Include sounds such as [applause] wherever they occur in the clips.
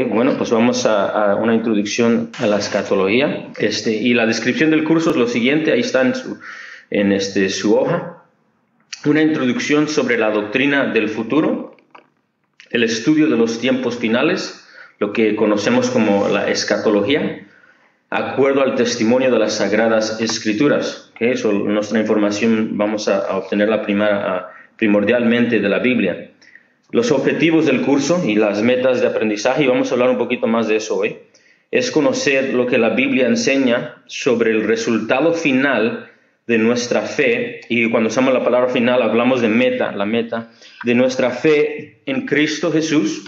bueno, pues vamos a, una introducción a la escatología. Este, y la descripción del curso es lo siguiente, ahí está en su, en este, su hoja. Una introducción sobre la doctrina del futuro, el estudio de los tiempos finales, lo que conocemos como la escatología, acuerdo al testimonio de las sagradas escrituras. que Eso, nuestra información vamos a, obtener la primera, primordialmente de la Biblia los objetivos del curso y las metas de aprendizaje, y vamos a hablar un poquito más de eso hoy, es conocer lo que la Biblia enseña sobre el resultado final de nuestra fe, y cuando usamos la palabra final hablamos de meta, la meta, de nuestra fe en Cristo Jesús.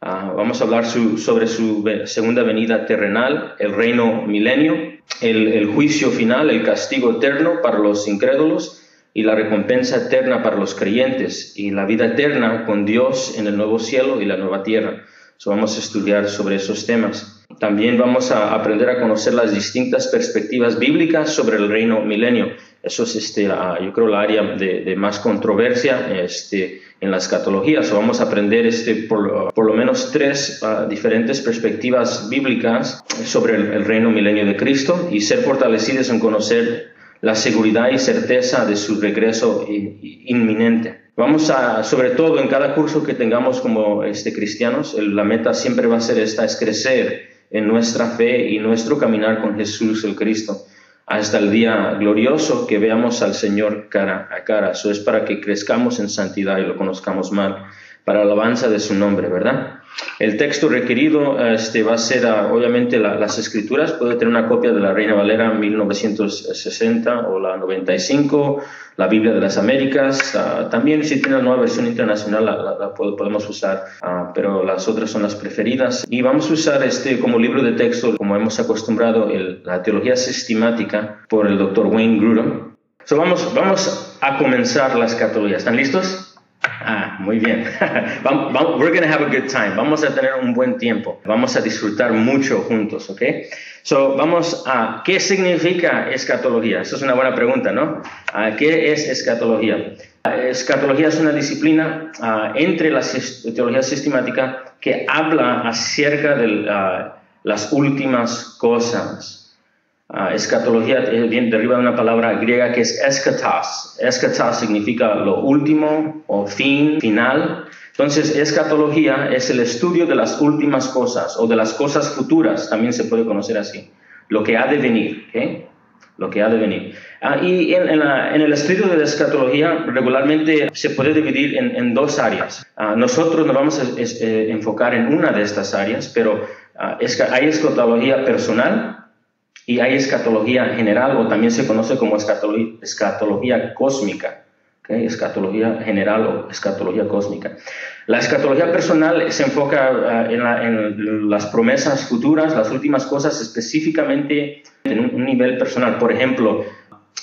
Ah, vamos a hablar sobre su segunda venida terrenal, el reino milenio, el juicio final, el castigo eterno para los incrédulos, y la recompensa eterna para los creyentes y la vida eterna con Dios en el nuevo cielo y la nueva tierra. So, vamos a estudiar sobre esos temas. También vamos a aprender a conocer las distintas perspectivas bíblicas sobre el reino milenio. Eso es, este, yo creo, la área de, más controversia este, en la escatología. Vamos a aprender este, por, por lo menos tres uh, diferentes perspectivas bíblicas sobre el, el reino milenio de Cristo y ser fortalecidos en conocer la seguridad y certeza de su regreso inminente. Vamos a, sobre todo en cada curso que tengamos como este, cristianos, la meta siempre va a ser esta, es crecer en nuestra fe y nuestro caminar con Jesús el Cristo hasta el día glorioso que veamos al Señor cara a cara. Eso es para que crezcamos en santidad y lo conozcamos mal para alabanza de su nombre, ¿verdad? El texto requerido este, va a ser, ah, obviamente, las escrituras. Puede tener una copia de la Reina Valera 1960 o la 95, la Biblia de las Américas. Ah, también, si tiene una nueva versión internacional, la, podemos usar, ah, pero las otras son las preferidas. Y vamos a usar este como libro de texto, como hemos acostumbrado, la teología sistemática por el doctor Wayne Grudem. So, vamos, a comenzar la escatología. ¿Están listos? Ah, muy bien. [laughs] We're going to have a good time. Vamos a tener un buen tiempo. Vamos a disfrutar mucho juntos, ¿ok? So, vamos a, ¿qué significa escatología? Esa es una buena pregunta, ¿no? Ah, ¿Qué es escatología? Escatología es una disciplina ah, entre la teología sistemática que habla acerca de las últimas cosas. Uh, escatología viene deriva de una palabra griega que es eschatos. Eschatos significa lo último o fin, final. Entonces, escatología es el estudio de las últimas cosas o de las cosas futuras, también se puede conocer así. Lo que ha de venir, ¿okay? Lo que ha de venir. Uh, y en, en, el estudio de la escatología regularmente se puede dividir en, en dos áreas. Uh, nosotros nos vamos a eh, enfocar en una de estas áreas, pero es, hay escatología personal y hay escatología general o también se conoce como escatología, escatología cósmica. Escatología general o escatología cósmica. La escatología personal se enfoca en, en, las promesas futuras, las últimas cosas específicamente en un nivel personal. Por ejemplo,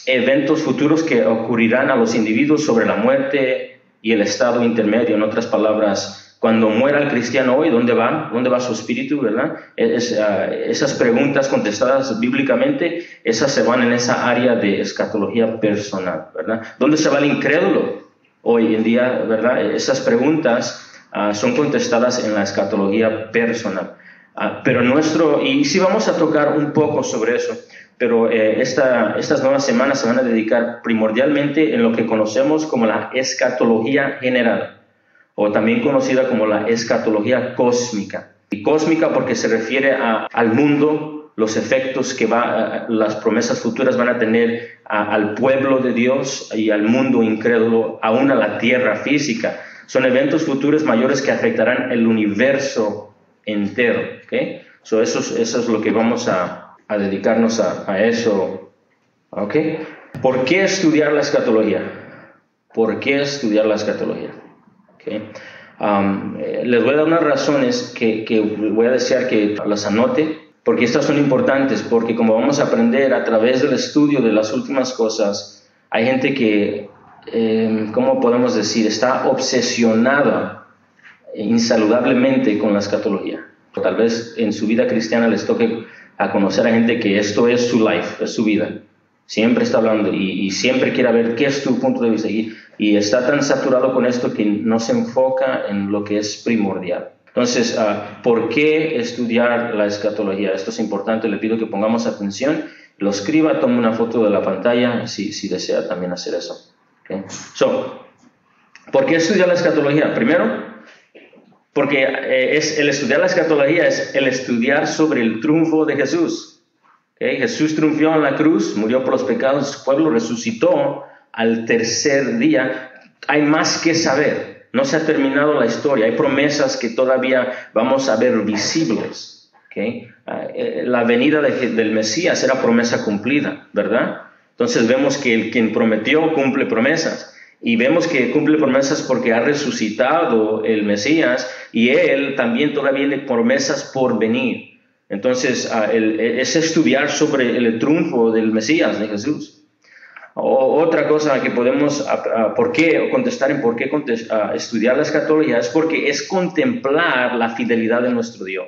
eventos futuros que ocurrirán a los individuos sobre la muerte y el estado intermedio, en otras palabras, cuando muera el cristiano hoy, ¿dónde va? ¿Dónde va su espíritu, verdad? Ah, esas preguntas contestadas bíblicamente, esas se van en esa área de escatología personal, ¿verdad? ¿Dónde se va el incrédulo hoy en día, verdad? Esas preguntas ah, son contestadas en la escatología personal. Ah, pero nuestro, y sí vamos a tocar un poco sobre eso, pero eh, estas nuevas semanas se van a dedicar primordialmente en lo que conocemos como la escatología general o también conocida como la escatología cósmica. Y cósmica porque se refiere al mundo, los efectos que va, las promesas futuras van a tener al pueblo de Dios y al mundo incrédulo, aún a la tierra física. Son eventos futuros mayores que afectarán el universo entero. ¿okay? eso, eso es lo que vamos a, a dedicarnos a, a eso. ¿okay? ¿Por qué estudiar la escatología? ¿Por qué estudiar la escatología? Um, les voy a dar unas razones que, que, voy a desear que las anote, porque estas son importantes, porque como vamos a aprender a través del estudio de las últimas cosas, hay gente que, eh, ¿cómo podemos decir?, está obsesionada insaludablemente con la escatología. Tal vez en su vida cristiana les toque a conocer a gente que esto es su life, es su vida. Siempre está hablando y, siempre quiere ver qué es tu punto de vista. Y, está tan saturado con esto que no se enfoca en lo que es primordial. Entonces, ah, ¿por qué estudiar la escatología? Esto es importante, le pido que pongamos atención, lo escriba, tome una foto de la pantalla si, si desea también hacer eso. So, ¿Por qué estudiar la escatología? Primero, porque eh, es, el estudiar la escatología es el estudiar sobre el triunfo de Jesús. Jesús triunfó en la cruz, murió por los pecados de su pueblo, resucitó al tercer día. Hay más que saber. No se ha terminado la historia. Hay promesas que todavía vamos a ver visibles. Ah, eh, la venida del Mesías era promesa cumplida, ¿verdad? Entonces vemos que el quien prometió cumple promesas. Y vemos que cumple promesas porque ha resucitado el Mesías y él también todavía tiene promesas por venir. Entonces, ah, es estudiar sobre el triunfo del Mesías, de Jesús. otra cosa que podemos, ah, ah, ¿por qué contestar en por qué estudiar la escatología? Es porque es contemplar la fidelidad de nuestro Dios.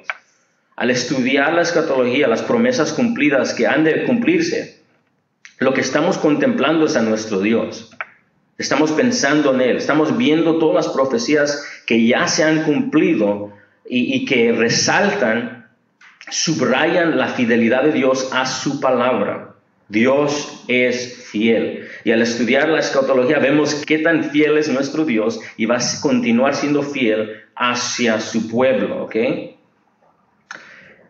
Al estudiar la escatología, las promesas cumplidas que han de cumplirse, lo que estamos contemplando es a nuestro Dios. Estamos pensando en Él, estamos viendo todas las profecías que ya se han cumplido y, que resaltan, subrayan la fidelidad de Dios a su palabra. Dios es fiel. Y al estudiar la escatología vemos qué tan fiel es nuestro Dios y va a continuar siendo fiel hacia su pueblo. ¿ok?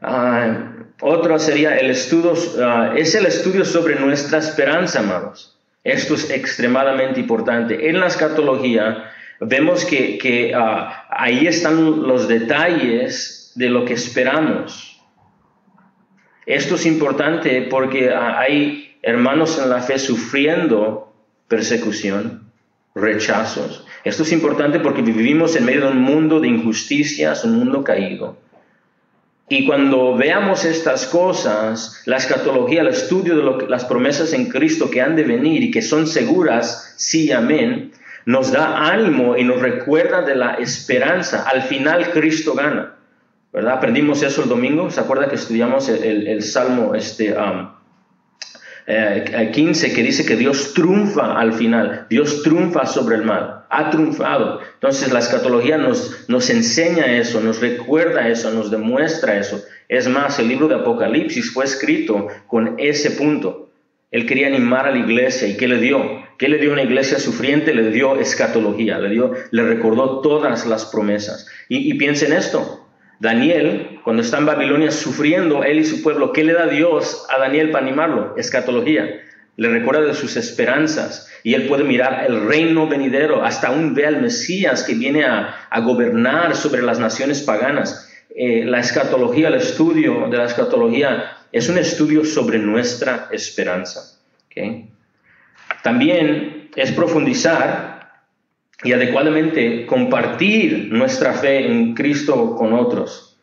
Ah, otro sería el estudio, ah, es el estudio sobre nuestra esperanza, amados. Esto es extremadamente importante. En la escatología vemos que, ah, ahí están los detalles de lo que esperamos. Esto es importante porque ah, hay hermanos en la fe sufriendo persecución, rechazos. Esto es importante porque vivimos en medio de un mundo de injusticias, un mundo caído. Y cuando veamos estas cosas, la escatología, el estudio de las promesas en Cristo que han de venir y que son seguras, sí, amén, nos da ánimo y nos recuerda de la esperanza. Al final Cristo gana. ¿Verdad? Aprendimos eso el domingo. ¿Se acuerda que estudiamos el, Salmo este, um, 15 eh, que dice que Dios triunfa al final, Dios triunfa sobre el mal, ha triunfado. Entonces la escatología nos, nos enseña eso, nos recuerda eso, nos demuestra eso. Es más, el libro de Apocalipsis fue escrito con ese punto. Él quería animar a la iglesia y ¿qué le dio? ¿Qué le dio una iglesia sufriente? Le dio escatología, le, dio, le recordó todas las promesas. Y, y piensen esto, Daniel, cuando está en Babilonia sufriendo, él y su pueblo, ¿qué le da Dios a Daniel para animarlo? Escatología. Le recuerda de sus esperanzas y él puede mirar el reino venidero, hasta aún ve al Mesías que viene a, gobernar sobre las naciones paganas. Eh, la escatología, el estudio de la escatología es un estudio sobre nuestra esperanza. También es profundizar y adecuadamente compartir nuestra fe en Cristo con otros.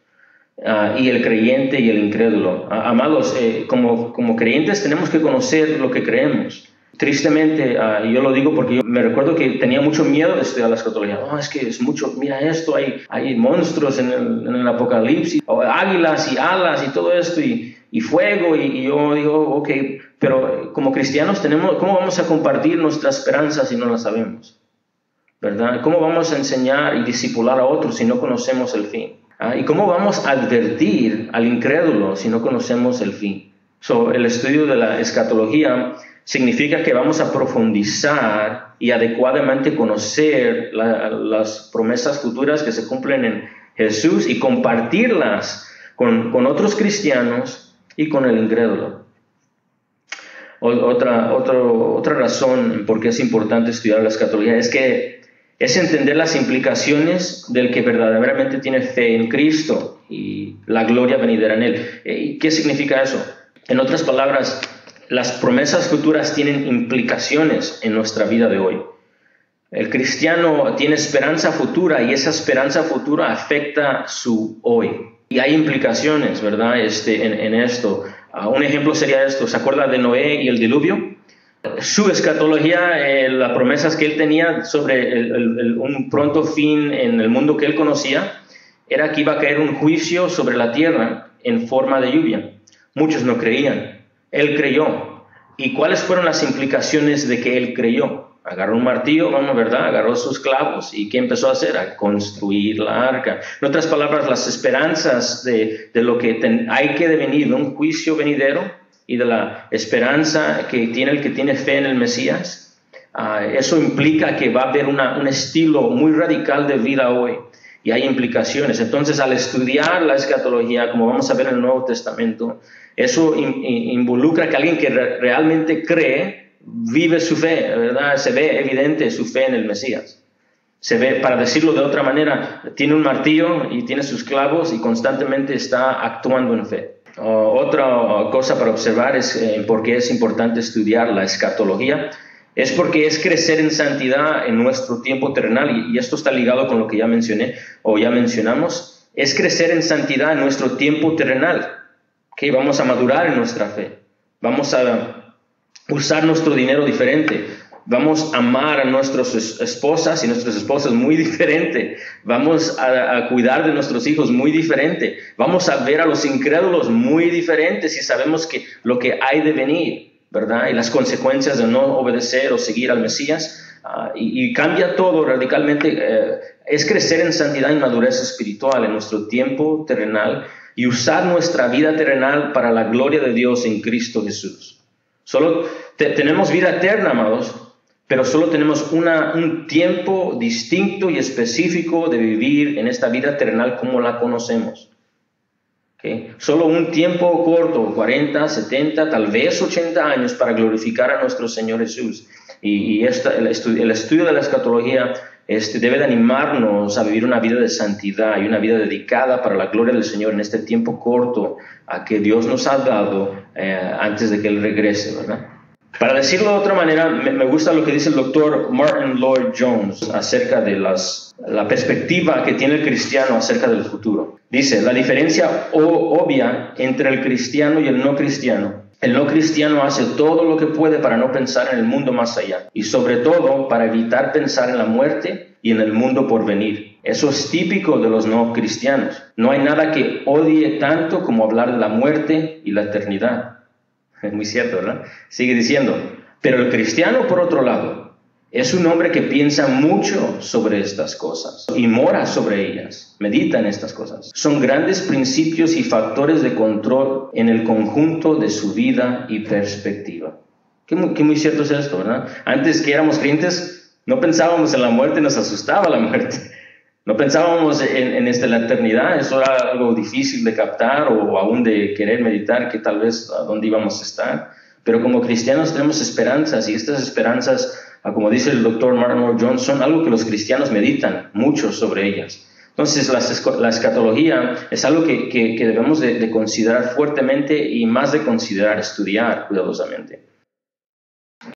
Ah, y el creyente y el incrédulo. Ah, amados, eh, como, como creyentes tenemos que conocer lo que creemos. Tristemente, uh, yo lo digo porque yo me recuerdo que tenía mucho miedo de estudiar la escatología. No, es que es mucho, mira esto, hay, hay monstruos en el, en el Apocalipsis, águilas y alas y todo esto, y, y fuego, y, y, yo digo, ok, pero como cristianos tenemos, ¿cómo vamos a compartir nuestra esperanza si no la sabemos? ¿Verdad? ¿Cómo vamos a enseñar y disipular a otros si no conocemos el fin? ¿Ah? ¿Y cómo vamos a advertir al incrédulo si no conocemos el fin? So, el estudio de la escatología significa que vamos a profundizar y adecuadamente conocer las promesas futuras que se cumplen en Jesús y compartirlas con, con otros cristianos y con el incrédulo. Otra, otra razón por qué es importante estudiar la escatología es que es entender las implicaciones del que verdaderamente tiene fe en Cristo y la gloria venidera en Él. Eh, ¿Y qué significa eso? En otras palabras, las promesas futuras tienen implicaciones en nuestra vida de hoy. El cristiano tiene esperanza futura y esa esperanza futura afecta su hoy. Y hay implicaciones, ¿verdad? Este, en, esto. Ah, un ejemplo sería esto. ¿Se acuerda de Noé y el diluvio? Su escatología, eh, las promesas que él tenía sobre un pronto fin en el mundo que él conocía, era que iba a caer un juicio sobre la tierra en forma de lluvia. Muchos no creían. Él creyó. ¿Y cuáles fueron las implicaciones de que él creyó? Agarró un martillo, vamos, ¿verdad? Agarró sus clavos y ¿qué empezó a hacer? A construir la arca. En otras palabras, las esperanzas de, lo que hay que devenir, de un juicio venidero y de la esperanza que tiene el que tiene fe en el Mesías, ah, eso implica que va a haber un estilo muy radical de vida hoy y hay implicaciones. Entonces, al estudiar la escatología, como vamos a ver en el Nuevo Testamento, eso involucra que alguien que realmente cree vive su fe, ¿verdad? Se ve evidente su fe en el Mesías. Se ve, para decirlo de otra manera, tiene un martillo y tiene sus clavos y constantemente está actuando en fe. Otra cosa para observar es eh, por qué es importante estudiar la escatología. Es porque es crecer en santidad en nuestro tiempo terrenal y, y esto está ligado con lo que ya mencioné o ya mencionamos. Es crecer en santidad en nuestro tiempo terrenal. Que vamos a madurar en nuestra fe. Vamos a usar nuestro dinero diferente. Vamos a amar a nuestras esposas y nuestras esposas muy diferente. Vamos a, cuidar de nuestros hijos muy diferente. Vamos a ver a los incrédulos muy diferentes y sabemos que lo que hay de venir, ¿verdad? Y las consecuencias de no obedecer o seguir al Mesías. Ah, y, cambia todo radicalmente. Eh, es crecer en santidad y madurez espiritual en nuestro tiempo terrenal y usar nuestra vida terrenal para la gloria de Dios en Cristo Jesús. Solo tenemos vida eterna, amados, pero solo tenemos un tiempo distinto y específico de vivir en esta vida terrenal como la conocemos. Solo un tiempo corto, 40, 70, tal vez 80 años para glorificar a nuestro Señor Jesús. Y, el, estudio, de la escatología este, debe de animarnos a vivir una vida de santidad y una vida dedicada para la gloria del Señor en este tiempo corto a que Dios nos ha dado eh, antes de que Él regrese, ¿verdad? Para decirlo de otra manera, me, gusta lo que dice el doctor Martin Lloyd Jones acerca de la perspectiva que tiene el cristiano acerca del futuro. Dice, la diferencia obvia entre el cristiano y el no cristiano. El no cristiano hace todo lo que puede para no pensar en el mundo más allá y sobre todo para evitar pensar en la muerte y en el mundo por venir. Eso es típico de los no cristianos. No hay nada que odie tanto como hablar de la muerte y la eternidad. Es muy cierto, ¿verdad? Sigue diciendo, pero el cristiano, por otro lado, es un hombre que piensa mucho sobre estas cosas y mora sobre ellas, medita en estas cosas. Son grandes principios y factores de control en el conjunto de su vida y perspectiva. Qué muy, cierto es esto, ¿verdad? Antes que éramos creyentes, no pensábamos en la muerte, nos asustaba la muerte. No pensábamos en, esta, la eternidad, eso era algo difícil de captar o aún de querer meditar que tal vez a dónde íbamos a estar. Pero como cristianos tenemos esperanzas y estas esperanzas, ah, como dice el doctor Martin Jones, son algo que los cristianos meditan mucho sobre ellas. Entonces, la, escatología es algo que, debemos de, de, considerar fuertemente y más de considerar, estudiar cuidadosamente.